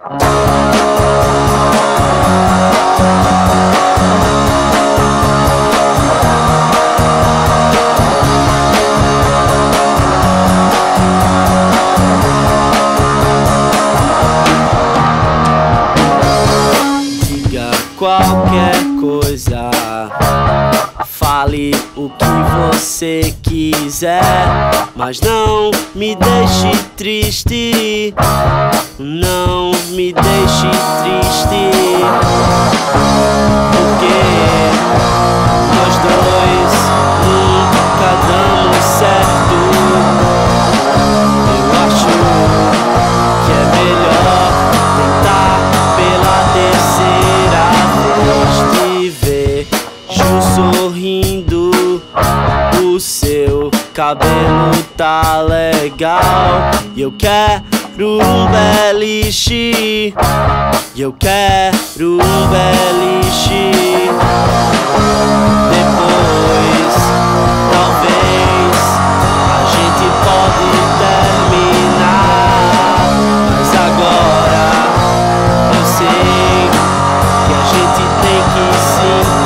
Thank. que você quiser, mas não me deixe triste. Não me deixe triste, porque nós dois. cabelo tá legal. E eu quero beliche. E eu quero beliche. Depois, talvez, a gente pode terminar. Mas agora, eu sei que a gente tem que se